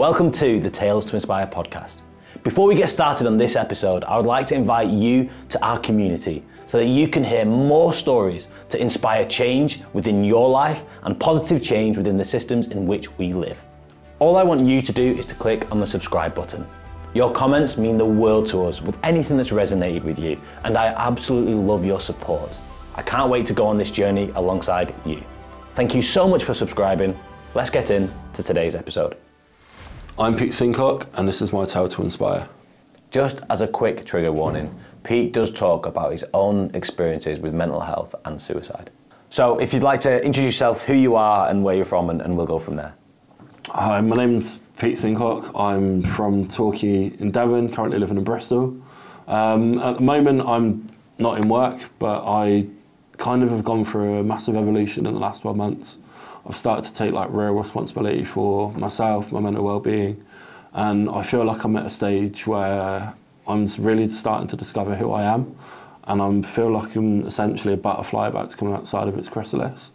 Welcome to the Tales to Inspire podcast. Before we get started on this episode, I would like to invite you to our community so that you can hear more stories to inspire change within your life and positive change within the systems in which we live. All I want you to do is to click on the subscribe button. Your comments mean the world to us with anything that's resonated with you, and I absolutely love your support. I can't wait to go on this journey alongside you. Thank you so much for subscribing. Let's get into today's episode. I'm Pete Sincock, and this is my tale to inspire. Just as a quick trigger warning, Pete does talk about his own experiences with mental health and suicide. So, if you'd like to introduce yourself, who you are, and where you're from, and, and we'll go from there. Hi, my name's Pete Sincock. I'm from Torquay in Devon, currently living in Bristol. Um, at the moment, I'm not in work, but I kind of have gone through a massive evolution in the last 12 months. I've started to take like real responsibility for myself, my mental well-being, and I feel like I'm at a stage where I'm really starting to discover who I am, and I feel like I'm essentially a butterfly about to come outside of its chrysalis.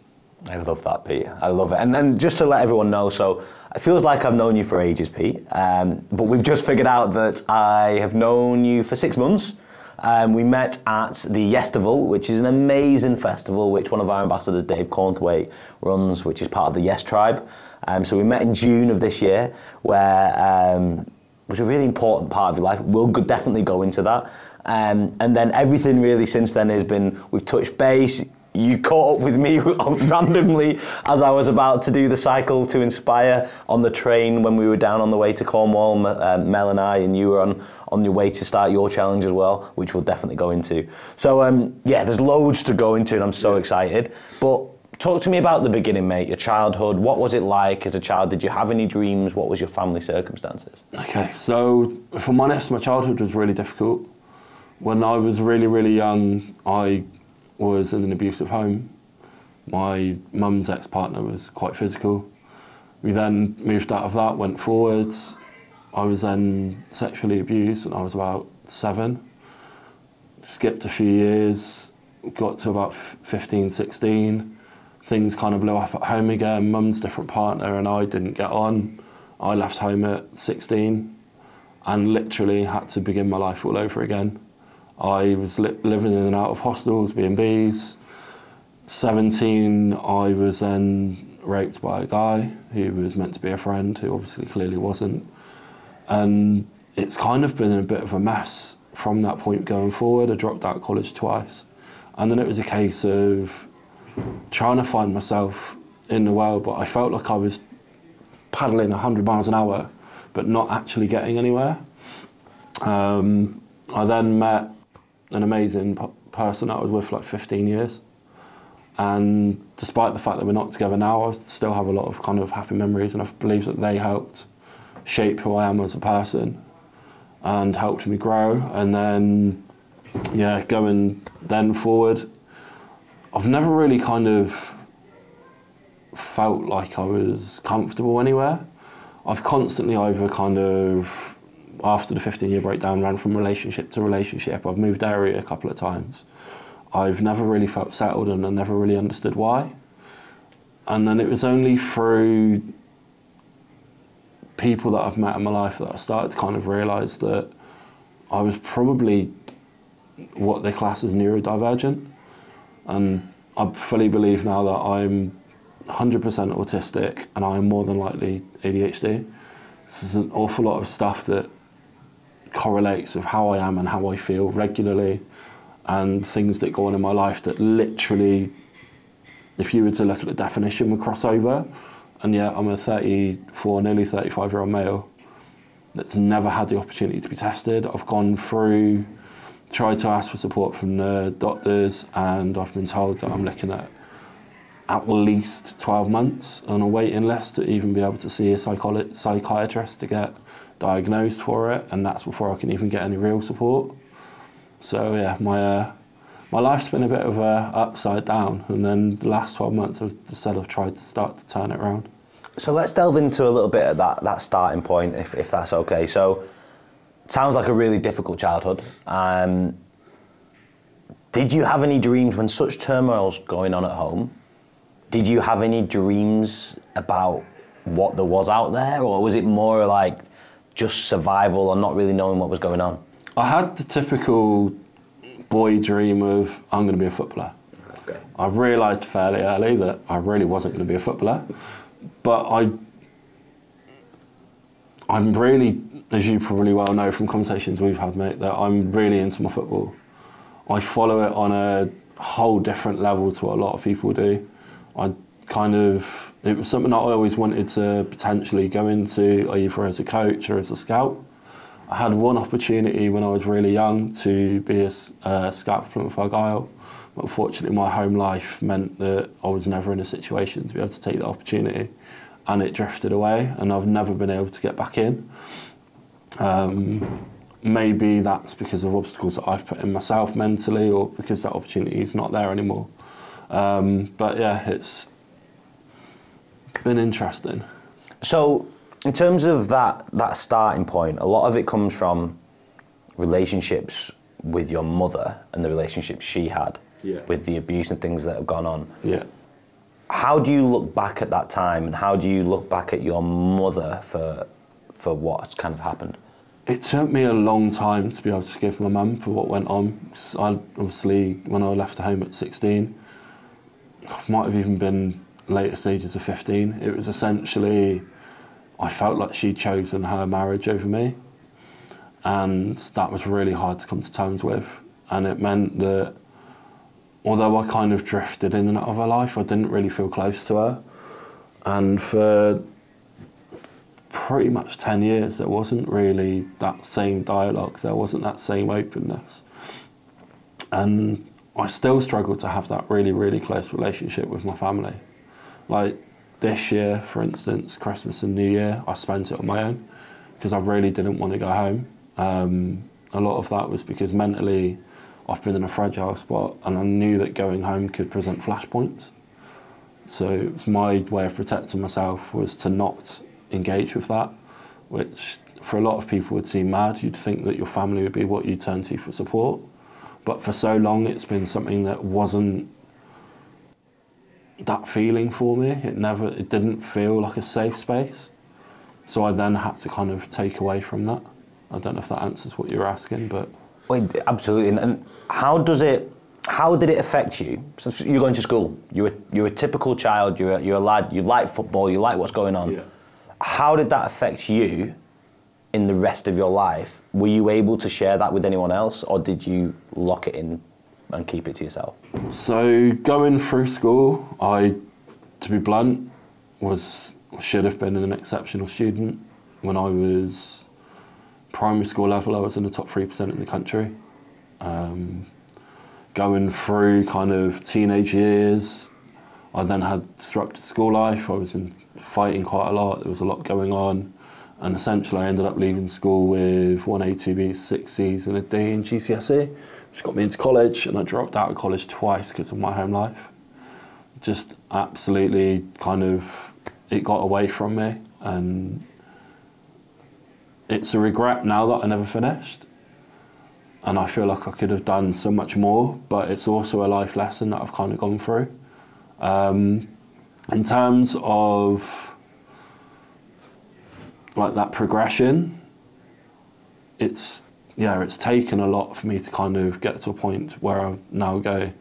I love that, Pete. I love it. And, and just to let everyone know, so it feels like I've known you for ages, Pete, um, but we've just figured out that I have known you for six months. Um, we met at the Yestival, which is an amazing festival, which one of our ambassadors, Dave Cornthwaite, runs, which is part of the Yes Tribe. Um, so we met in June of this year, where um, was a really important part of your life. We'll definitely go into that. Um, and then everything really since then has been we've touched base you caught up with me randomly as I was about to do the cycle to inspire on the train when we were down on the way to Cornwall, uh, Mel and I, and you were on, on your way to start your challenge as well, which we'll definitely go into. So, um, yeah, there's loads to go into, and I'm so excited. But talk to me about the beginning, mate, your childhood. What was it like as a child? Did you have any dreams? What was your family circumstances? Okay, so if I'm honest, my childhood was really difficult. When I was really, really young, I was in an abusive home. My mum's ex partner was quite physical. We then moved out of that, went forwards. I was then sexually abused when I was about seven. Skipped a few years, got to about 15, 16. Things kind of blew up at home again. Mum's different partner and I didn't get on. I left home at 16 and literally had to begin my life all over again. I was li- living in and out of hostels, B&Bs. 17, I was then raped by a guy who was meant to be a friend, who obviously clearly wasn't. And it's kind of been a bit of a mess from that point going forward. I dropped out of college twice. And then it was a case of trying to find myself in the world, but I felt like I was paddling 100 miles an hour, but not actually getting anywhere. Um, I then met an amazing person that I was with for like 15 years. And despite the fact that we're not together now, I still have a lot of kind of happy memories, and I believe that they helped shape who I am as a person and helped me grow. And then, yeah, going then forward, I've never really kind of felt like I was comfortable anywhere. I've constantly either kind of after the 15 year breakdown, ran from relationship to relationship. I've moved area a couple of times. I've never really felt settled and I never really understood why. And then it was only through people that I've met in my life that I started to kind of realise that I was probably what they class as neurodivergent. And I fully believe now that I'm 100% autistic and I am more than likely ADHD. This is an awful lot of stuff that correlates of how I am and how I feel regularly and things that go on in my life that literally, if you were to look at the definition, would cross over. And yet, I'm a 34, nearly 35 year old male that's never had the opportunity to be tested. I've gone through, tried to ask for support from the doctors, and I've been told that I'm looking at at least 12 months on a waiting list to even be able to see a psychiatrist to get diagnosed for it, and that's before I can even get any real support. So yeah, my uh, my life's been a bit of a upside down, and then the last 12 months I've decided I've tried to start to turn it around. So let's delve into a little bit of that that starting point, if if that's okay. So sounds like a really difficult childhood. Um, did you have any dreams when such turmoil's going on at home? Did you have any dreams about what there was out there, or was it more like just survival or not really knowing what was going on? I had the typical boy dream of I'm going to be a footballer. Okay. I realised fairly early that I really wasn't going to be a footballer, but I, I'm really, as you probably well know from conversations we've had, mate, that I'm really into my football. I follow it on a whole different level to what a lot of people do. I kind of, it was something that I always wanted to potentially go into, either as a coach or as a scout. I had one opportunity when I was really young to be a scout for Plymouth Argyle. But unfortunately, my home life meant that I was never in a situation to be able to take the opportunity, and it drifted away, and I've never been able to get back in. Um, maybe that's because of obstacles that I've put in myself mentally, or because that opportunity is not there anymore. Um, but yeah, it's been interesting. So, in terms of that that starting point, a lot of it comes from relationships with your mother and the relationships she had Yeah. with the abuse and things that have gone on. Yeah. How do you look back at that time, and how do you look back at your mother for for what's kind of happened? It took me a long time to be able to forgive my mum for what went on. I obviously, when I left home at 16, might have even been later stages of 15. It was essentially, I felt like she'd chosen her marriage over me, and that was really hard to come to terms with. And it meant that although I kind of drifted in and out of her life, I didn't really feel close to her. And for pretty much 10 years, there wasn't really that same dialogue, there wasn't that same openness. And I still struggle to have that really, really close relationship with my family. Like this year, for instance, Christmas and New Year, I spent it on my own because I really didn't want to go home. Um, a lot of that was because mentally I've been in a fragile spot and I knew that going home could present flashpoints. So it was my way of protecting myself was to not engage with that, which for a lot of people would seem mad. You'd think that your family would be what you turn to for support. But for so long, it's been something that wasn't that feeling for me. It never, it didn't feel like a safe space. So I then had to kind of take away from that. I don't know if that answers what you're asking, but Wait, absolutely. And, and how does it? How did it affect you? So you're going to school. You're a, you're a typical child. You're a, you're a lad. You like football. You like what's going on. Yeah. How did that affect you in the rest of your life? Were you able to share that with anyone else, or did you lock it in and keep it to yourself? So going through school, I, to be blunt, was should have been an exceptional student. When I was primary school level, I was in the top three percent in the country. Um, going through kind of teenage years, I then had disrupted school life. I was in fighting quite a lot. There was a lot going on, and essentially I ended up leaving school with one A, two B, six C's, and a D in GCSE, which got me into college. And I dropped out of college twice because of my home life. Just absolutely kind of it got away from me, and it's a regret now that I never finished. And I feel like I could have done so much more, but it's also a life lesson that I've kind of gone through. Um, in terms of like that progression, it's yeah, it's taken a lot for me to kind of get to a point where I now go,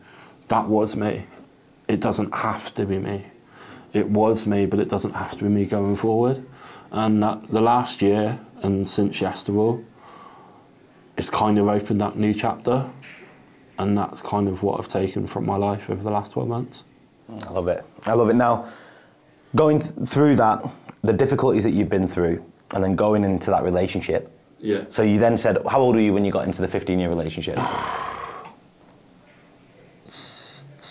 that was me. It doesn't have to be me. It was me, but it doesn't have to be me going forward. And that, the last year and since Yestival, it's kind of opened that new chapter, and that's kind of what I've taken from my life over the last 12 months. I love it. I love it. Now, going th- through that, the difficulties that you've been through, and then going into that relationship. Yeah. So you then said, how old were you when you got into the 15-year relationship?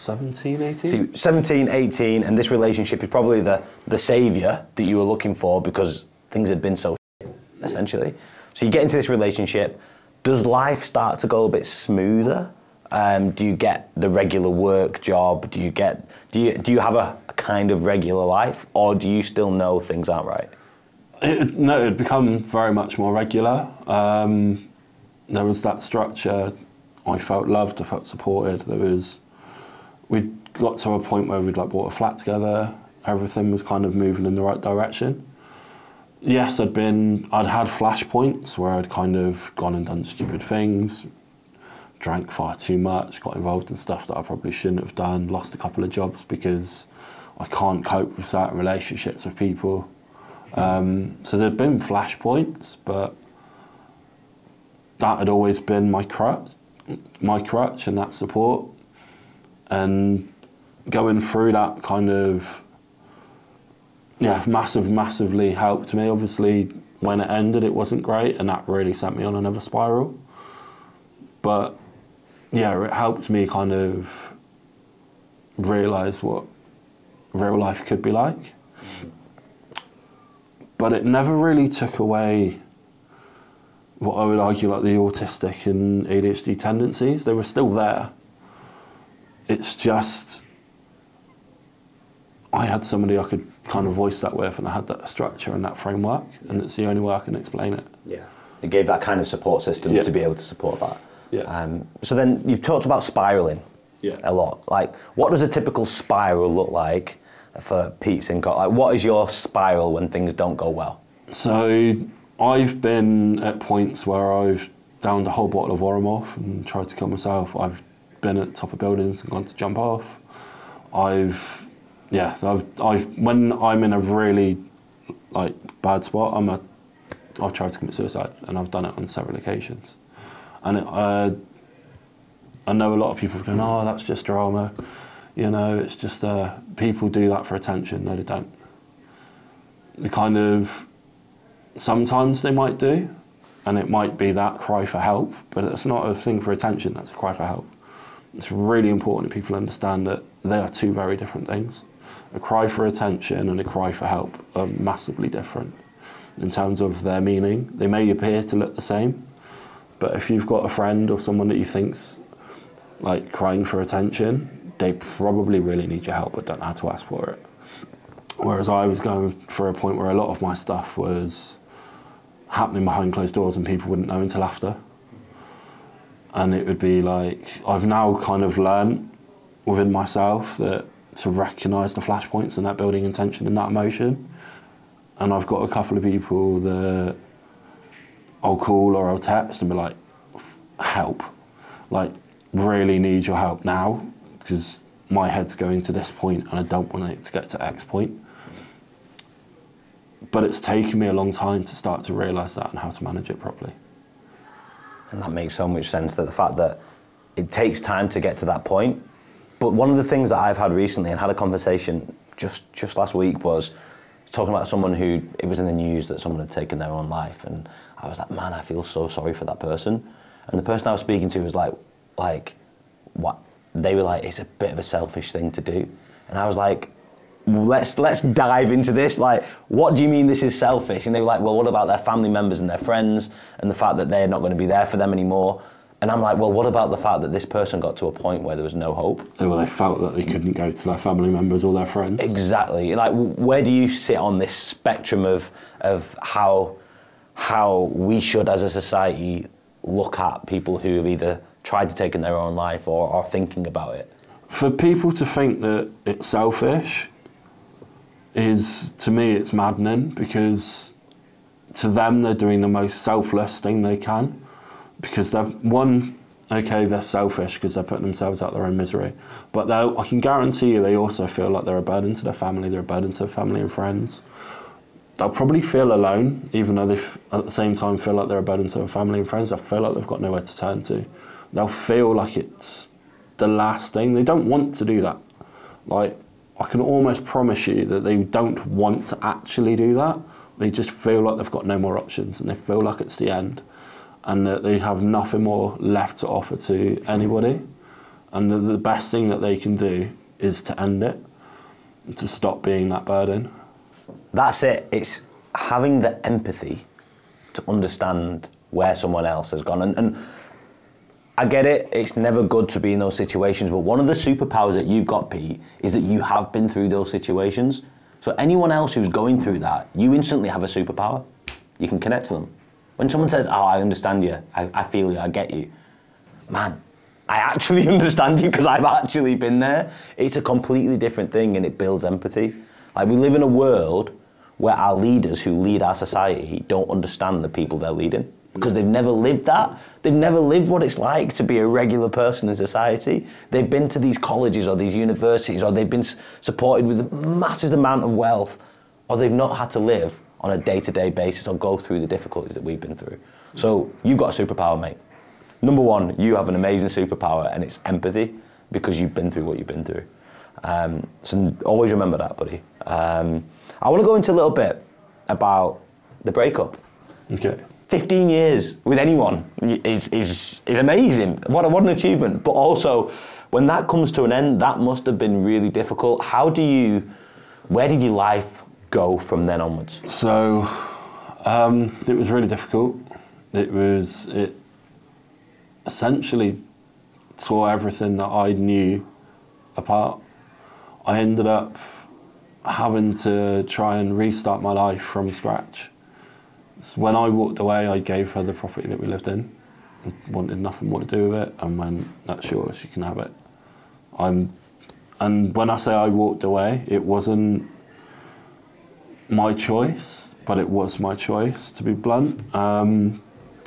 17, 18? See, 17, 18, and this relationship is probably the, the saviour that you were looking for because things had been so shit, essentially. So you get into this relationship. Does life start to go a bit smoother? Um, do you get the regular work job? Do you get do you do you have a, a kind of regular life, or do you still know things aren't right? It, no, it had become very much more regular. Um, there was that structure. I felt loved. I felt supported. There was. We got to a point where we'd like bought a flat together. everything was kind of moving in the right direction. Yes, I'd been, I'd had flashpoints where I'd kind of gone and done stupid things, drank far too much, got involved in stuff that I probably shouldn't have done, lost a couple of jobs because I can't cope with certain relationships with people. Um, so there'd been flashpoints, but that had always been my crutch, my crutch and that support. And going through that kind of yeah, massive, massively helped me. Obviously, when it ended, it wasn't great, and that really sent me on another spiral. But yeah, it helped me kind of realize what real life could be like. But it never really took away what I would argue like the autistic and ADHD tendencies. They were still there. It's just I had somebody I could kind of voice that with, and I had that structure and that framework, and it's the only way I can explain it. Yeah. It gave that kind of support system Yeah. to be able to support that. Yeah. Um, so then you've talked about spiraling Yeah. a lot. Like, what does a typical spiral look like for Pete Sincock? Like, what is your spiral when things don't go well? So I've been at points where I've downed a whole bottle of vermouth and tried to kill myself. I've been at top of buildings and gone to jump off. I've yeah, I've, I've when I'm in a really like bad spot, I'm a I've tried to commit suicide and I've done it on several occasions. And it, uh, I know a lot of people going, oh, that's just drama. You know, it's just uh, people do that for attention. No, they don't. The kind of sometimes they might do, and it might be that cry for help, but it's not a thing for attention, that's a cry for help. It's really important that people understand that they are two very different things. A cry for attention and a cry for help are massively different in terms of their meaning. They may appear to look the same, but if you've got a friend or someone that you think's like crying for attention, they probably really need your help but don't know how to ask for it. Whereas I was going for a point where a lot of my stuff was happening behind closed doors and people wouldn't know until after. And it would be like, I've now kind of learned within myself that to recognise the flashpoints and that building intention and that emotion. And I've got a couple of people that I'll call or I'll text and be like, help. Like, really need your help now because my head's going to this point and I don't want it to get to X point. But it's taken me a long time to start to realise that and how to manage it properly. And that makes so much sense that the fact that it takes time to get to that point. But one of the things that I've had recently and had a conversation just, just last week was talking about someone who it was in the news that someone had taken their own life and I was like, man, I feel so sorry for that person. And the person I was speaking to was like, like, what? They were like, it's a bit of a selfish thing to do. And I was like, let's let's dive into this. Like, what do you mean this is selfish? And they were like, well, what about their family members and their friends and the fact that they're not going to be there for them anymore? And I'm like, well, what about the fact that this person got to a point where there was no hope? Or they felt that they couldn't go to their family members or their friends. Exactly. Like, where do you sit on this spectrum of of how how we should, as a society, look at people who have either tried to take in their own life or are thinking about it? For people to think that it's selfish is, to me, it's maddening because to them they're doing the most selfless thing they can because they're one okay they're selfish because they're putting themselves out their own misery but i can guarantee you they also feel like they're a burden to their family they're a burden to their family and friends they'll probably feel alone even though they at the same time feel like they're a burden to their family and friends. They'll feel like they've got nowhere to turn to. They'll feel like it's the last thing. They don't want to do that. Like i can almost promise you that they don't want to actually do that. They just feel like they've got no more options and they feel like it's the end and that they have nothing more left to offer to anybody. And the best thing that they can do is to end it, to stop being that burden. That's it. It's having the empathy to understand where someone else has gone. And, and I get it, it's never good to be in those situations, but one of the superpowers that you've got, Pete, is that you have been through those situations. So anyone else who's going through that, you instantly have a superpower. You can connect to them. When someone says, Oh, I understand you, I, I feel you, I get you, man, I actually understand you because I've actually been there. It's a completely different thing and it builds empathy. Like we live in a world where our leaders who lead our society don't understand the people they're leading because they've never lived that. They've never lived what it's like to be a regular person in society. They've been to these colleges or these universities or they've been supported with a massive amount of wealth or they've not had to live on a day-to-day basis or go through the difficulties that we've been through. So you've got a superpower, mate. Number one, you have an amazing superpower and it's empathy because you've been through what you've been through. Um, so always remember that, buddy. Um, I want to go into a little bit about the breakup. Okay. 15 years with anyone is, is, is amazing. What, a, what an achievement. But also, when that comes to an end, that must have been really difficult. How do you, where did your life go from then onwards? So um, it was really difficult. It was it essentially tore everything that I knew apart. I ended up having to try and restart my life from scratch. So when I walked away, I gave her the property that we lived in. Wanted nothing more to do with it, and when that's yours, you can have it. I'm, and when I say I walked away, it wasn't my choice, but it was my choice, to be blunt. Um,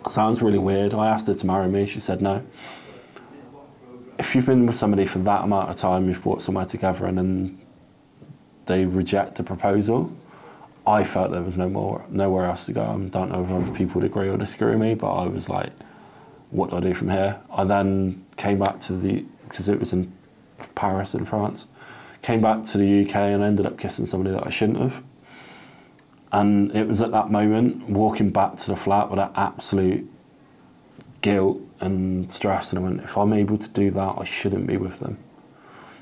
sounds really weird. I asked her to marry me, she said no. If you've been with somebody for that amount of time, you've brought somewhere together, and then they reject the proposal, I felt there was no more, nowhere else to go. I don't know if other people would agree or disagree with me, but I was like, what do I do from here? I then came back to the, because it was in Paris in France, came back to the UK and ended up kissing somebody that I shouldn't have. And it was at that moment, walking back to the flat with that absolute guilt and stress, and I went, if I'm able to do that, I shouldn't be with them.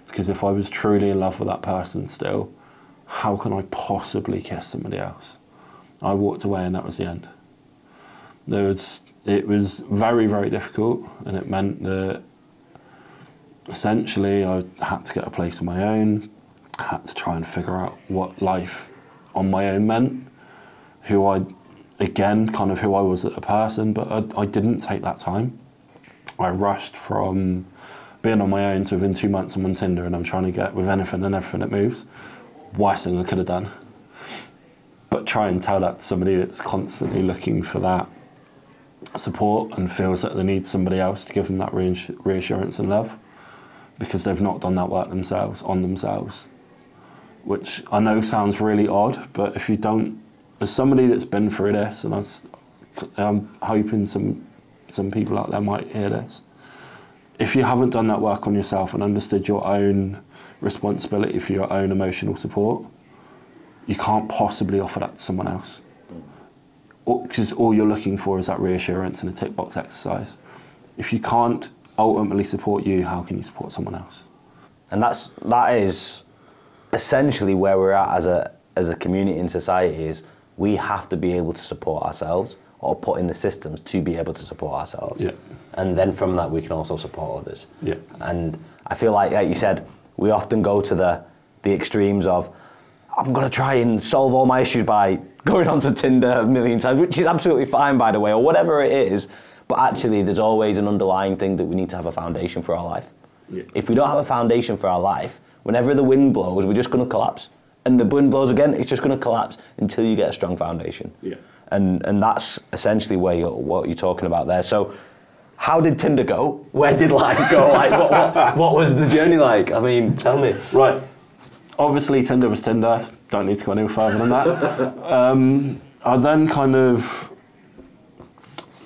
Because if I was truly in love with that person still, how can I possibly kiss somebody else? I walked away and that was the end. There was, it was very, very difficult, and it meant that essentially I had to get a place of my own, had to try and figure out what life on my own meant, who I, again, kind of who I was as a person, but I, I didn't take that time. I rushed from being on my own to within two months I'm on Tinder and I'm trying to get with anything and everything that moves. Worst thing I could have done. But try and tell that to somebody that's constantly looking for that support and feels that they need somebody else to give them that reassurance and love because they've not done that work themselves on themselves. Which I know sounds really odd, but if you don't, as somebody that's been through this, and I, I'm hoping some some people out there might hear this. If you haven't done that work on yourself and understood your own responsibility for your own emotional support, you can't possibly offer that to someone else. Because all you're looking for is that reassurance and a tick box exercise. If you can't ultimately support you, how can you support someone else? And that's that is essentially where we're at as a as a community in society is we have to be able to support ourselves or put in the systems to be able to support ourselves. Yeah. And then from that we can also support others. Yeah. And I feel like like you said, we often go to the the extremes of I'm gonna try and solve all my issues by going onto Tinder a million times, which is absolutely fine by the way, or whatever it is. But actually there's always an underlying thing that we need to have a foundation for our life. Yeah. If we don't have a foundation for our life, whenever the wind blows, we're just going to collapse. And the wind blows again, it's just going to collapse until you get a strong foundation. Yeah. And and that's essentially where you're, what you're talking about there. So, how did Tinder go? Where did life go? Like, what, what, what was the journey like? I mean, tell me. Right. Obviously, Tinder was Tinder. Don't need to go any further than that. um, I then kind of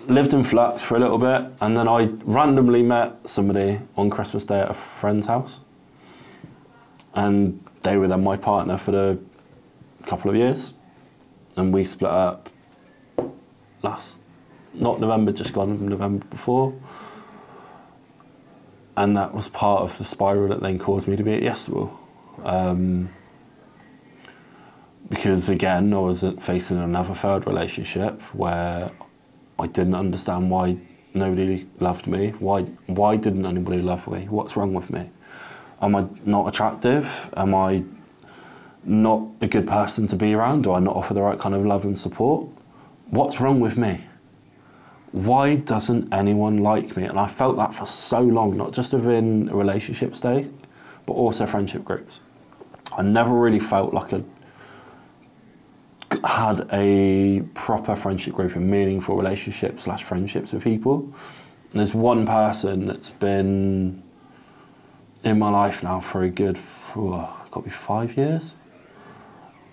lived in flux for a little bit, and then I randomly met somebody on Christmas Day at a friend's house, and they were then my partner for the couple of years, and we split up last not November, just gone November before. And that was part of the spiral that then caused me to be at Yestival. Um, because again, I was facing another third relationship where I didn't understand why nobody loved me. Why, why didn't anybody love me? What's wrong with me? Am I not attractive? Am I not a good person to be around? Do I not offer the right kind of love and support? What's wrong with me? Why doesn't anyone like me? And I felt that for so long, not just within a relationship state, but also friendship groups. I never really felt like I had a proper friendship group and meaningful relationships slash friendships with people. And there's one person that's been in my life now for a good, oh, got be five years,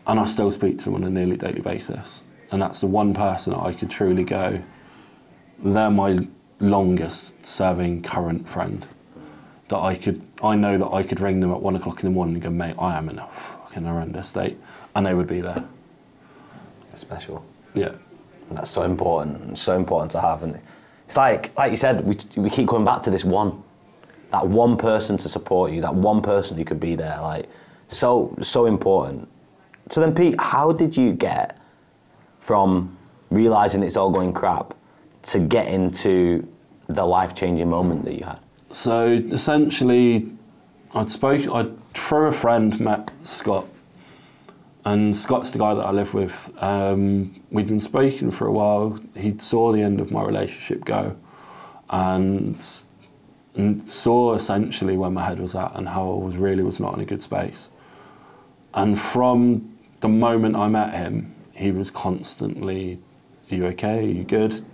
and I still speak to them on a nearly daily basis. And that's the one person that I could truly go. They're my longest serving current friend. That I could, I know that I could ring them at one o'clock in the morning and go, mate, I am in a fucking horrendous state, and they would be there. Special. Yeah. That's so important. So important to have, and it's like, like you said, we we keep coming back to this one, that one person to support you, that one person who could be there. Like, so so important. So then, Pete, how did you get from realizing it's all going crap to get into the life changing moment that you had? So essentially, I'd spoke. I through a friend met Scott, and Scott's the guy that I live with. Um, we'd been speaking for a while. He saw the end of my relationship go, and, and saw essentially where my head was at and how I was really was not in a good space. And from the moment I met him, he was constantly, "Are you okay? Are you good?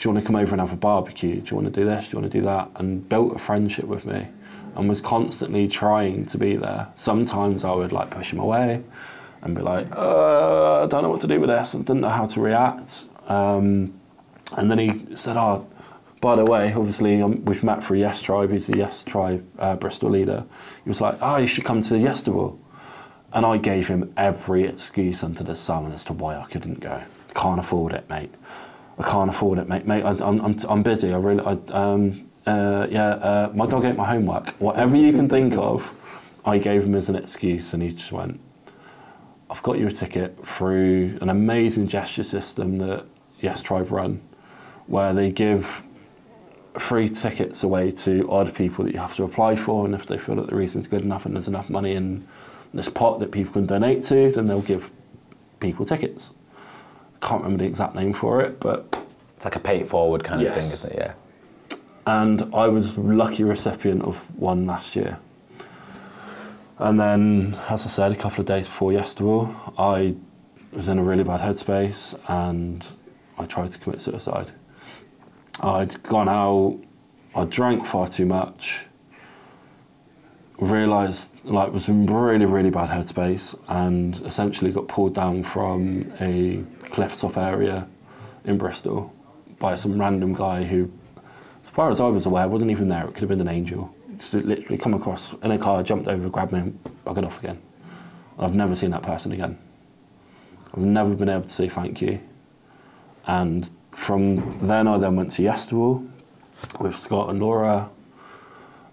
Do you want to come over and have a barbecue? Do you want to do this? Do you want to do that?" And built a friendship with me, and was constantly trying to be there. Sometimes I would like push him away, and be like, uh, "I don't know what to do with this," and didn't know how to react. Um, and then he said, "Oh." By the way, obviously um, we've met through Yes Tribe. He's the Yes Tribe uh, Bristol leader. He was like, "Oh, you should come to the Yestival." And I gave him every excuse under the sun as to why I couldn't go. Can't afford it, mate. I can't afford it, mate. Mate, I, I'm, I'm, I'm busy. I really, I, um, uh, yeah, uh, my dog ate my homework. Whatever you can think of, I gave him as an excuse, and he just went, I've got you a ticket through an amazing gesture system that Yes Tribe run, where they give free tickets away to odd people that you have to apply for, and if they feel that the reason's good enough and there's enough money in this pot that people can donate to, then they'll give people tickets. Can't remember the exact name for it, but It's like a pay it forward kind of thing, isn't it? Yeah. and I was lucky recipient of one last year. And then, as I said, a couple of days before Yestival, I was in a really bad headspace and I tried to commit suicide. I'd gone out, I drank far too much, realised like was in really, really bad headspace and essentially got pulled down from a cliff top area in Bristol by some random guy who as far as I was aware, wasn't even there. It could have been an angel. Just literally come across in a car, jumped over, grabbed me, and buggered off again. I've never seen that person again. I've never been able to say thank you. And from then, I then went to Yestival with Scott and Laura.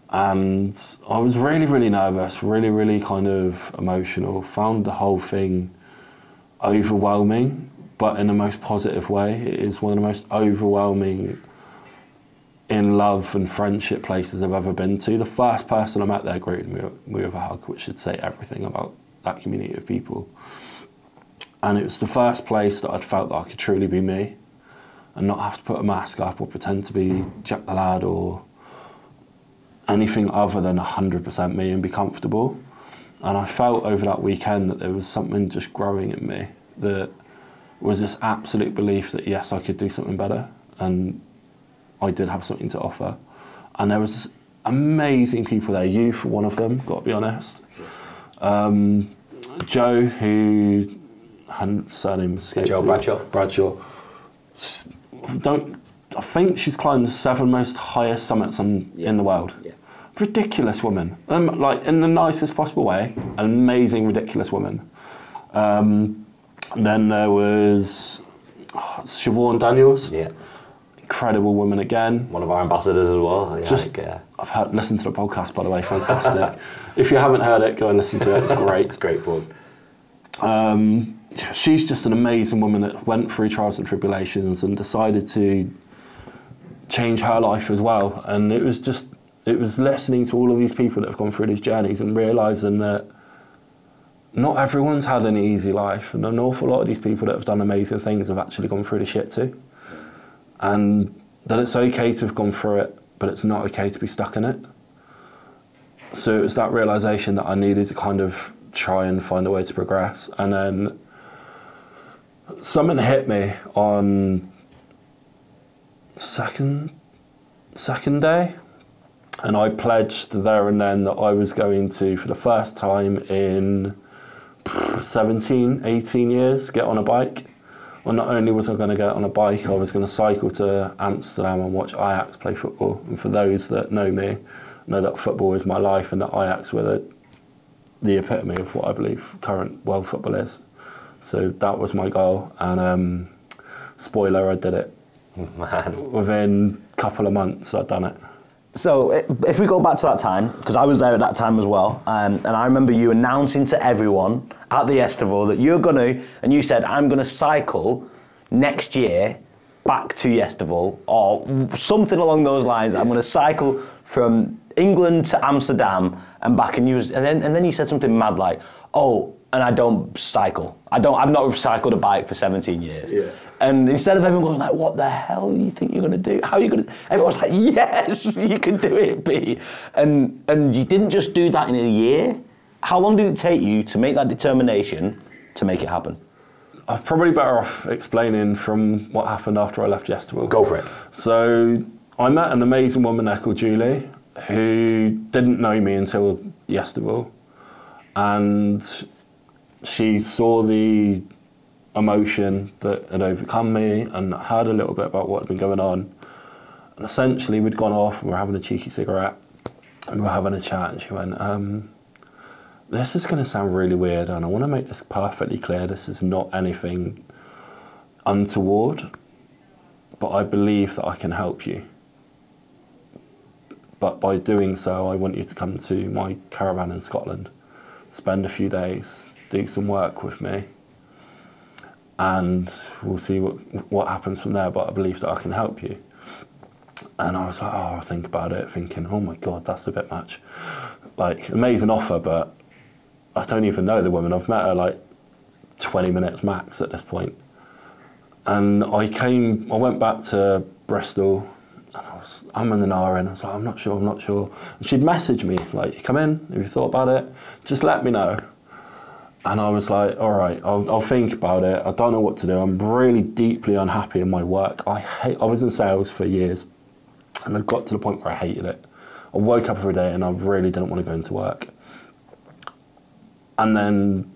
And I was really, really nervous, really, really kind of emotional. Found the whole thing overwhelming, but in the most positive way. It is one of the most overwhelming in love and friendship places I've ever been to. The first person I met there greeted me, with a hug, which should say everything about that community of people. And it was the first place that I'd felt that I could truly be me and not have to put a mask up or pretend to be Jack the Lad or anything other than 100% me and be comfortable. And I felt over that weekend that there was something just growing in me that was this absolute belief that yes, I could do something better and I did have something to offer. And there was amazing people there. You, for one of them, got to be honest. Um, Joe, who her surname Joe. Bradshaw? Bradshaw. Don't. I think she's climbed the seven most highest summits on, in the world. Yeah. Ridiculous woman, um, like in the nicest possible way. An amazing, ridiculous woman. Um, then there was oh, Siobhan Daniels Yeah. incredible woman again. One of our ambassadors as well. Yeah, Just- like, uh, I've heard, listened to the podcast, by the way, fantastic. if you haven't heard it, go and listen to it. It's great. it's great fun. Um, she's just an amazing woman that went through trials and tribulations and decided to change her life as well. And it was just, it was listening to all of these people that have gone through these journeys and realizing that not everyone's had an easy life, and an awful lot of these people that have done amazing things have actually gone through the shit too. And that it's okay to have gone through it, but it's not okay to be stuck in it. So it was that realization that I needed to kind of try and find a way to progress. And then something hit me on second second day, and I pledged there and then that I was going to, for the first time in 17, 18 years, get on a bike. Well, not only was I going to get on a bike, I was going to cycle to Amsterdam and watch Ajax play football. And for those that know me, know that football is my life and that Ajax were the, the epitome of what I believe current world football is. So that was my goal. And um, spoiler, I did it. Man. Within a couple of months, I'd done it. So if we go back to that time, because I was there at that time as well, um, and I remember you announcing to everyone at the Yestival that you're going to, and you said, I'm going to cycle next year back to Yestival, or something along those lines. I'm going to cycle from England to Amsterdam and back. And you was, and then and then you said something mad like, oh, and I don't cycle. I don't. I've not cycled a bike for 17 years. Yeah. And instead of everyone going like, "What the hell do you think you're going to do? How are you going to?" Everyone's like, "Yes, you can do it, B." And and you didn't just do that in a year. How long did it take you to make that determination to make it happen? I'm probably better off explaining from what happened after I left Yestival. Go for it. So I met an amazing woman there called Julie, who didn't know me until Yestival, and she saw the emotion that had overcome me and heard a little bit about what had been going on. And essentially, we'd gone off and we were having a cheeky cigarette and we were having a chat, and she went, um, This is going to sound really weird, and I want to make this perfectly clear. This is not anything untoward, but I believe that I can help you. But by doing so, I want you to come to my caravan in Scotland, spend a few days, do some work with me, and we'll see what, what happens from there. But I believe that I can help you. And I was like, oh, I'll think about it, thinking, oh my God, that's a bit much. Like, amazing offer, but I don't even know the woman. I've met her like 20 minutes max at this point. And I came, I went back to Bristol and I was, I'm in the and I was like, I'm not sure, I'm not sure. And she'd message me, like, come in, have you thought about it? Just let me know. And I was like, all right, I'll, I'll think about it. I don't know what to do. I'm really deeply unhappy in my work. I hate, I was in sales for years and I got to the point where I hated it. I woke up every day and I really didn't want to go into work. And then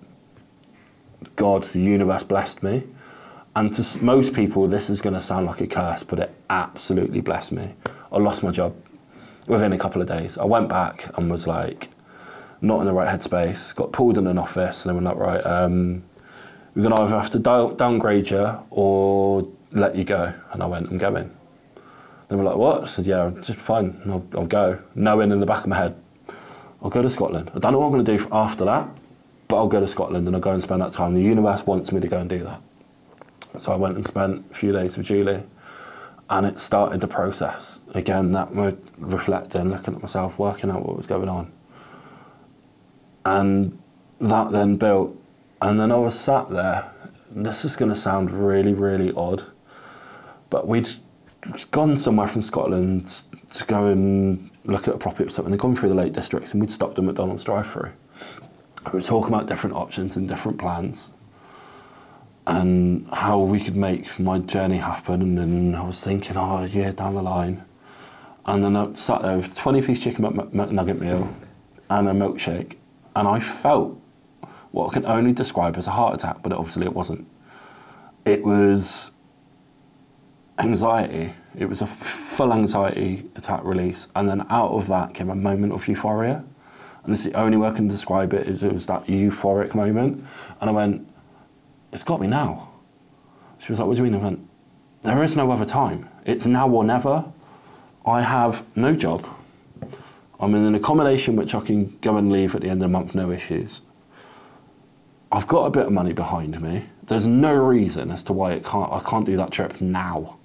God, the universe blessed me. And to most people, this is going to sound like a curse, but it absolutely blessed me. I lost my job within a couple of days. I went back and was like, not in the right headspace, got pulled in an office, and they were like, right, um, we're going to either have to downgrade you or let you go. And I went, I'm going. They were like, what? I said, yeah, just fine, I'll, I'll go. Knowing in the back of my head, I'll go to Scotland. I don't know what I'm going to do after that, but I'll go to Scotland and I'll go and spend that time. The universe wants me to go and do that. So I went and spent a few days with Julie, and it started the process. Again, that reflecting, looking at myself, working out what was going on. And that then built, and then I was sat there. This is going to sound really, really odd, but we'd gone somewhere from Scotland to go and look at a property or something, and gone through the Lake Districts, and we'd stopped at McDonald's drive-through. We were talking about different options and different plans and how we could make my journey happen. And then I was thinking, oh, yeah, down the line. And then I sat there with 20 piece chicken McNugget meal and a milkshake. And I felt what I can only describe as a heart attack, but obviously it wasn't. It was anxiety. It was a full anxiety attack release. And then out of that came a moment of euphoria. And it's the only way I can describe it is it was that euphoric moment. And I went, it's got me now. She was like, what do you mean? I went, there is no other time. It's now or never. I have no job. I'm in an accommodation which I can go and leave at the end of the month, no issues. I've got a bit of money behind me. There's no reason as to why it can't, I can't do that trip now.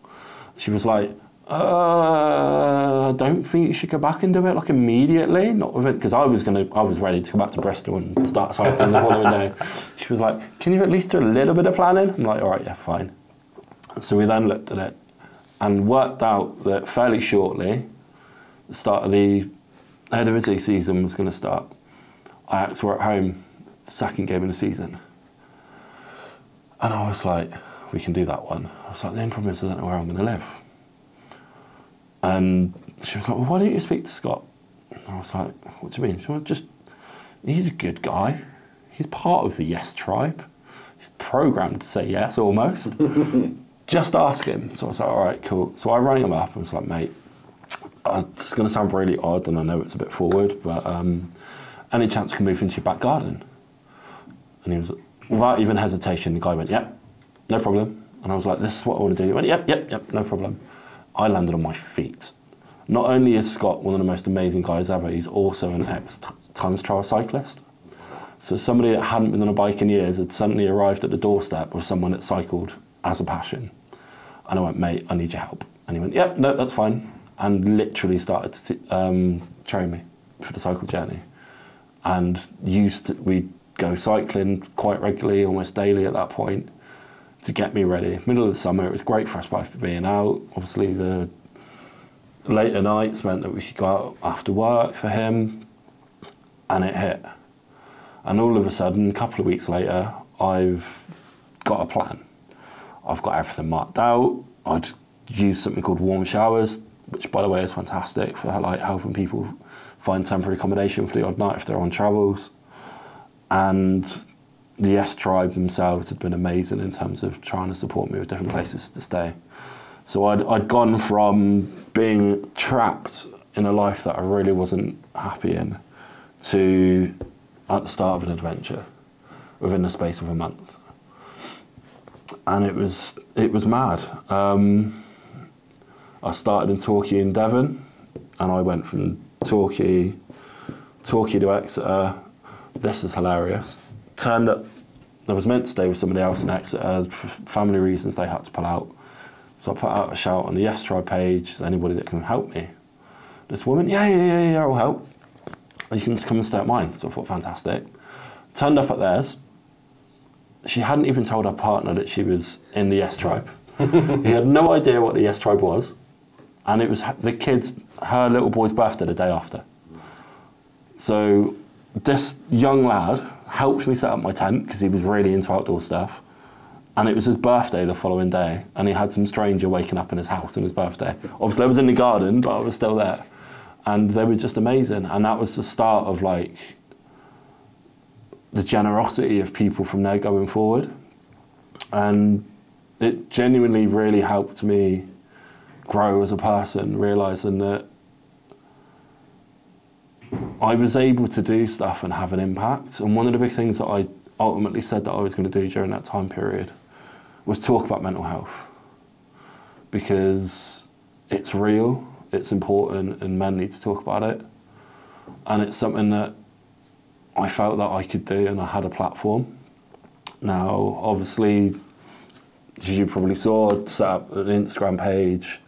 She was like, uh, I don't think you should go back and do it like immediately. Not with it because I was gonna, I was ready to go back to Bristol and start cycling the following day. She was like, "Can you at least do a little bit of planning?" I'm like, "All right, yeah, fine." So we then looked at it and worked out that fairly shortly, the start of the Eredivisie season was going to start. Ajax were at home second game in the season. And I was like, we can do that one. I was like, the only problem is I don't know where I'm going to live. And she was like, well, why don't you speak to Scott? And I was like, what do you mean? She went, just, he's a good guy. He's part of the Yes tribe. He's programmed to say yes almost. just ask him. So I was like, all right, cool. So I rang him up and was like, mate, uh, it's going to sound really odd and I know it's a bit forward, but um, any chance we can move into your back garden? And he was, without even hesitation, the guy went, yep, no problem. And I was like, this is what I want to do. He went, yep, yep, yep, no problem. I landed on my feet. Not only is Scott one of the most amazing guys ever, he's also an ex times trial cyclist. So somebody that hadn't been on a bike in years had suddenly arrived at the doorstep of someone that cycled as a passion. And I went, mate, I need your help. And he went, yep, no, that's fine. And literally started to um, train me for the cycle journey. And used to, we'd go cycling quite regularly, almost daily at that point, to get me ready. Middle of the summer, it was great for us both being out. Obviously, the later nights meant that we could go out after work for him, and it hit. And all of a sudden, a couple of weeks later, I've got a plan. I've got everything marked out. I'd use something called warm showers, which, by the way, is fantastic for like helping people find temporary accommodation for the odd night if they're on travels. And the Yes Tribe themselves had been amazing in terms of trying to support me with different places to stay. So I'd, I'd gone from being trapped in a life that I really wasn't happy in to at the start of an adventure within the space of a month. And it was, it was mad. Um, I started in Torquay in Devon, and I went from Torquay, Torquay to Exeter. This is hilarious. Turned up, I was meant to stay with somebody else in Exeter. For family reasons, they had to pull out. So I put out a shout on the Yes Tribe page, is anybody that can help me? This woman, yeah, yeah, yeah, yeah, I'll help. You can just come and stay at mine. So I thought, fantastic. Turned up at theirs. She hadn't even told her partner that she was in the Yes Tribe. he had no idea what the Yes Tribe was. And it was the kid's, her little boy's birthday the day after. So this young lad helped me set up my tent because he was really into outdoor stuff. And it was his birthday the following day, and he had some stranger waking up in his house on his birthday. Obviously, I was in the garden, but I was still there. And they were just amazing. And that was the start of like the generosity of people from there going forward. And it genuinely really helped me grow as a person, realizing that I was able to do stuff and have an impact. And one of the big things that I ultimately said that I was going to do during that time period was talk about mental health because it's real, it's important, and men need to talk about it. And it's something that I felt that I could do, and I had a platform. Now, obviously, as you probably saw, I set up an Instagram page,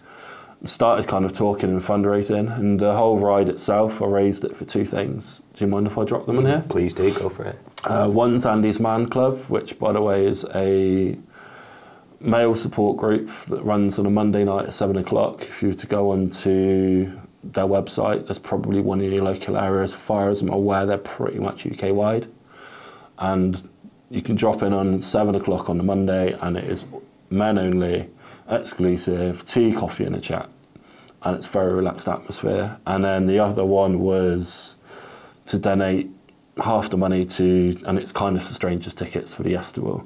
started kind of talking and fundraising, and the whole ride itself, I raised it for two things. Do you mind if I drop them in here? Please do, go for it. Uh, one's Andy's Man Club, which, by the way, is a male support group that runs on a Monday night at seven o'clock. If you were to go onto their website, there's probably one in your local area. As far as I'm aware, they're pretty much UK wide. And you can drop in on seven o'clock on the Monday, and it is men only, exclusive, tea, coffee, and a chat. And it's very relaxed atmosphere. And then the other one was to donate half the money to, and it's kind of the strangers tickets for the Yestival,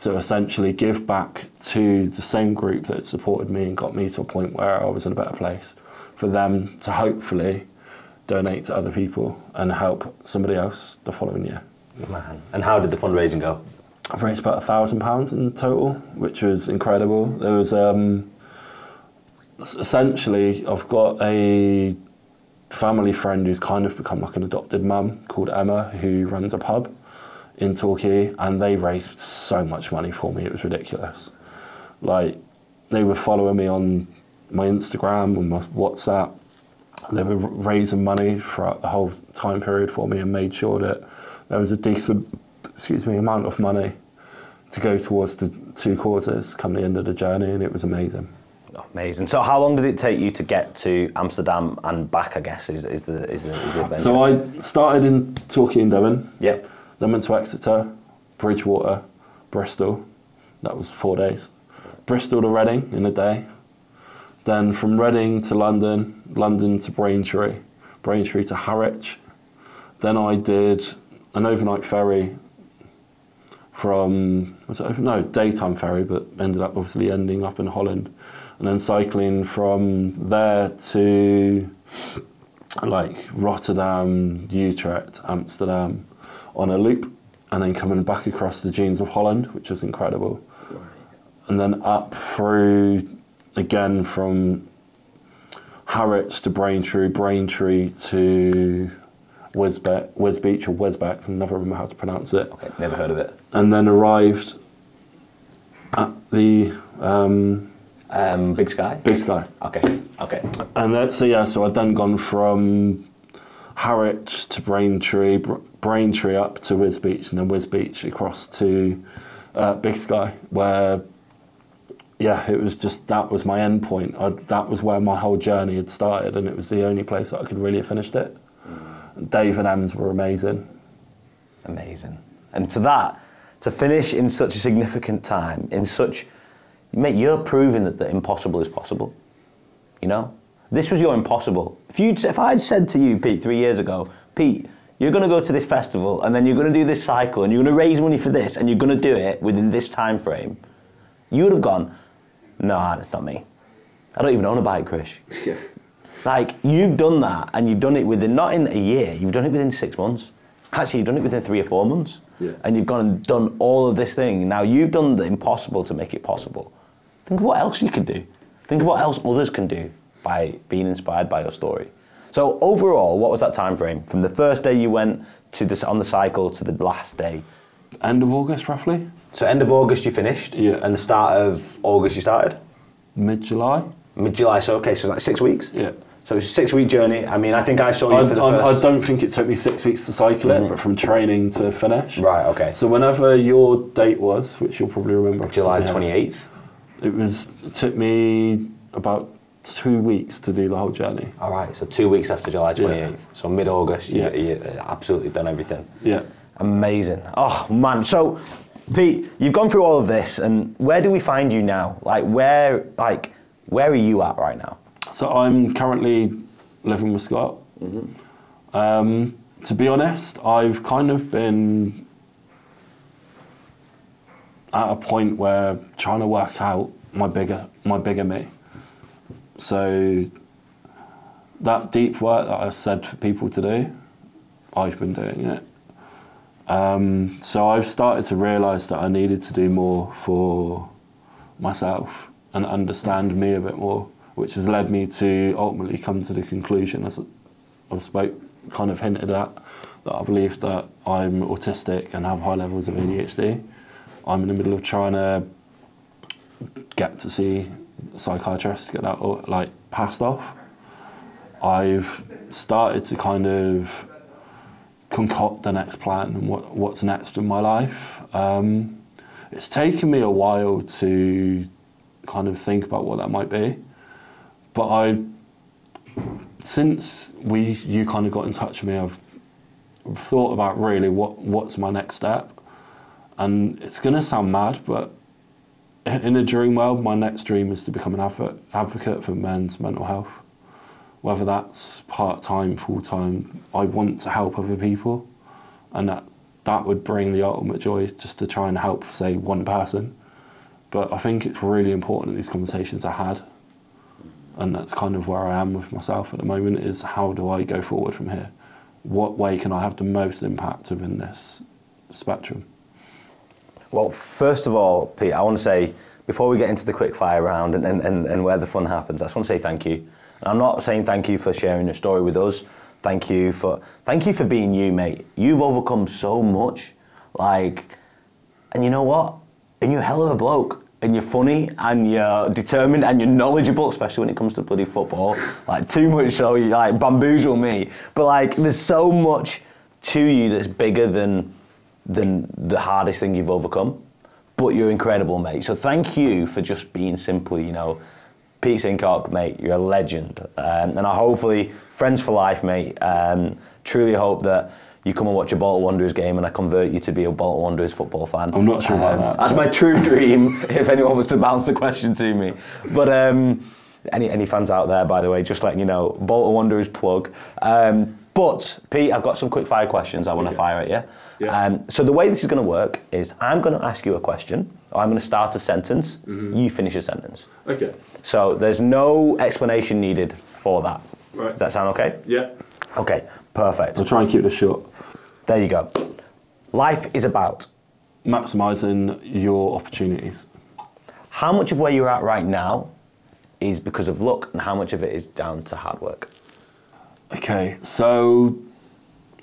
to essentially give back to the same group that supported me and got me to a point where I was in a better place, for them to hopefully donate to other people and help somebody else the following year. Man. And how did the fundraising go? I've raised about a thousand pounds in total, which was incredible. There was um, essentially I've got a family friend who's kind of become like an adopted mum called Emma, who runs a pub in Torquay, and they raised so much money for me. It was ridiculous. Like they were following me on my Instagram and my WhatsApp. They were raising money throughout the whole time period for me, and made sure that there was a decent, excuse me, amount of money to go towards the two causes come the end of the journey, and it was amazing. Amazing. So, how long did it take you to get to Amsterdam and back? I guess is, is the is the, is the adventure. So I started in Torquay and Devon. Yep. Then went to Exeter, Bridgwater, Bristol. That was four days. Bristol to Reading in a day. Then from Reading to London, London to Braintree, Braintree to Harwich. Then I did an overnight ferry from was it no daytime ferry, but ended up obviously ending up in Holland, and then cycling from there to like Rotterdam, Utrecht, Amsterdam, on a loop, and then coming back across the dunes of Holland, which was incredible, and then up through again from Harwich to Braintree, Braintree to Wisbech, Wisbech or Wesbeck, I never remember how to pronounce it Okay, never heard of it. and then arrived at the um, Um, Big Sky. Big Sky. Okay, okay. And that's so yeah. So I'd then gone from Harwich to Braintree, Br- Braintree up to Wisbech, and then Wisbech across to uh, Big Sky, where yeah, it was just that was my end point. I'd, that was where my whole journey had started, and it was the only place that I could really have finished it. Dave and Ems were amazing. Amazing. And to that, to finish in such a significant time, in such, mate, you're proving that the impossible is possible. You know, this was your impossible. If you, if I'd said to you, Pete, three years ago, Pete, you're going to go to this festival and then you're going to do this cycle and you're going to raise money for this and you're going to do it within this time frame, you would have gone, no, that's not me. I don't even own a bike, Chris. Yeah. Like you've done that, and you've done it within not in a year. You've done it within six months. Actually, you've done it within three or four months. Yeah. And you've gone and done all of this thing. Now you've done the impossible to make it possible. Think of what else you could do. Think of what else others can do by being inspired by your story. So overall, what was that time frame from the first day you went to this on the cycle to the last day? End of August, roughly, So end of August you finished. Yeah. And the start of August you started. mid July. Mid July. So okay, so it's like six weeks. Yeah. So it's a six week journey. I mean, I think I saw you I, for the I, first. I don't think it took me six weeks to cycle it, mm-hmm. but from training to finish. Right, okay. So whenever your date was, which you'll probably remember, July top of your head, 28th. It was. It took me about two weeks to do the whole journey. All right, so two weeks after July 28th. So mid August, you, Yeah. you uh, absolutely done everything. Yeah. Amazing. Oh, man. So, Pete, you've gone through all of this, and where do we find you now? Like, where, like, where are you at right now? So I'm currently living with Scott. Um, to be honest, I've kind of been at a point where trying to work out my bigger my bigger me. So that deep work that I said for people to do, I've been doing it. Um, so I've started to realise that I needed to do more for myself and understand me a bit more, which has led me to ultimately come to the conclusion, as I've spoke, kind of hinted at, that I believe that I'm autistic and have high levels of ADHD. I'm in the middle of trying to get to see a psychiatrist, get that like passed off. I've started to kind of concoct the next plan and what, what's next in my life. Um, it's taken me a while to kind of think about what that might be, but I, since we you kind of got in touch with me, I've thought about really what what's my next step, and it's gonna sound mad, but in a dream world, my next dream is to become an advocate advocate for men's mental health. Whether that's part time, full time, I want to help other people, and that that would bring the ultimate joy just to try and help, say, one person. But I think it's really important that these conversations are had, and that's kind of where I am with myself at the moment. Is how do I go forward from here? What way can I have the most impact within this spectrum? Well, first of all, Pete, I want to say, before we get into the quick fire round and, and, and, where the fun happens, I just want to say thank you. And I'm not saying thank you for sharing your story with us. Thank you for thank you for being you, mate. You've overcome so much. Like and you know what? And you're a hell of a bloke. And you're funny and you're determined and you're knowledgeable, especially when it comes to bloody football. Like too much so you like bamboozle me. But like there's so much to you that's bigger than than the hardest thing you've overcome. But you're incredible, mate. So thank you for just being simply, you know, Pete Sincock, mate, you're a legend. Um, and I hopefully, friends for life, mate. Um, truly hope that you come and watch a Bolton Wanderers game and I convert you to be a Bolton Wanderers football fan. I'm not sure about Um, that. That's my true dream. if anyone was to bounce the question to me, but um, any any fans out there, by the way, just letting you know, Bolton Wanderers plug. Um, but Pete, I've got some quick fire questions I want to Okay. fire at you. Yeah. Um, so the way this is going to work is I'm going to ask you a question. Or I'm going to start a sentence. Mm-hmm. You finish a sentence. Okay. So there's no explanation needed for that. Right. Does that sound okay? Yeah. Okay, perfect. I'll try and keep this short. There you go. Life is about Maximising your opportunities. how much of where you're at right now is because of luck and how much of it is down to hard work. Okay, so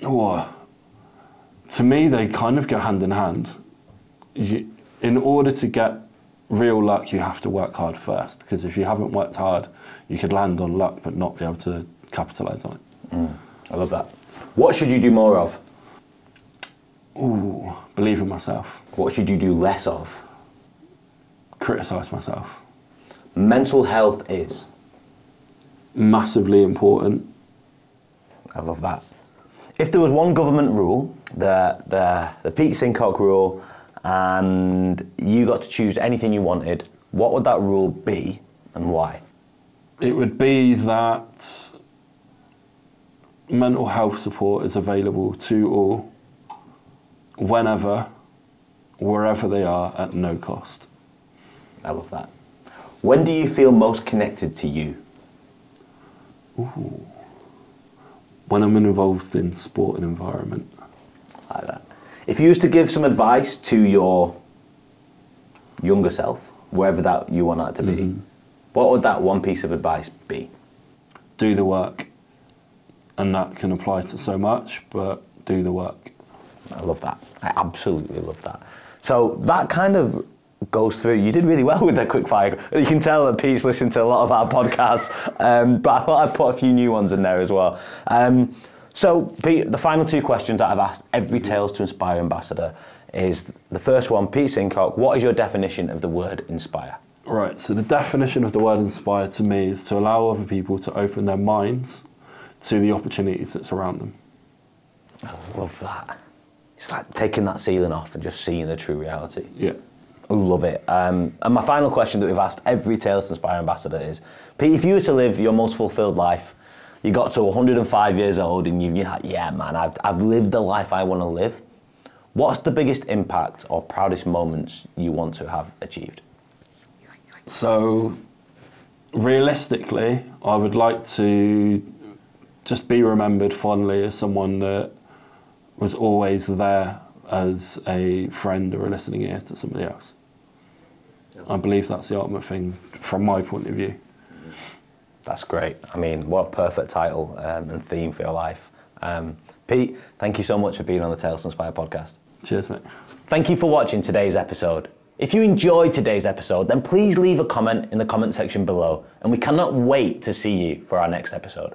oh, to me, they kind of go hand in hand. You, in order to get real luck, you have to work hard first. Because if you haven't worked hard, you could land on luck but not be able to capitalize on it. Mm, I love that. What should you do more of? Ooh, believe in myself, What should you do less of? criticize myself. Mental health is. Massively important. I love that. If there was one government rule, the, the, the Pete Sincock rule, and you got to choose anything you wanted, what would that rule be and why? It would be that mental health support is available to all, whenever, wherever they are, at no cost. I love that. When do you feel most connected to you? Ooh. When I'm involved in sport and environment, like that. If you was to give some advice to your younger self, wherever that you want that to be, mm-hmm. what would that one piece of advice be? do the work, and that can apply to so much, but do the work. I love that. I absolutely love that. So that kind of goes through. You did really well with that quick fire. You can tell that Pete's listened to a lot of our podcasts, um, but I thought I'd put a few new ones in there as well. Um, so, Pete, the final two questions that I've asked every Tales to Inspire ambassador is the first one, Pete Sincock, what is your definition of the word inspire? Right, so the definition of the word inspire to me is to allow other people to open their minds to the opportunities that surround them. I love that. It's like taking that ceiling off and just seeing the true reality. Yeah. I love it. Um, and my final question that we've asked every Tales Inspire ambassador is, Pete, if you were to live your most fulfilled life, you got to 105 years old and you, you're like, yeah, man, I've, I've lived the life I want to live. What's the biggest impact or proudest moments you want to have achieved? So, realistically, I would like to just be remembered fondly as someone that was always there as a friend or a listening ear to somebody else. I believe that's the ultimate thing from my point of view. That's great. I mean, what a perfect title um, and theme for your life. Um, Pete, thank you so much for being on the Tales to Inspire podcast. Cheers, mate. Thank you for watching today's episode. If you enjoyed today's episode, then please leave a comment in the comment section below, and we cannot wait to see you for our next episode.